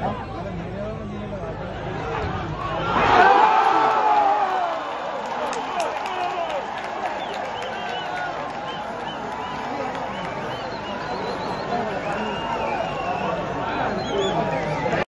Huh?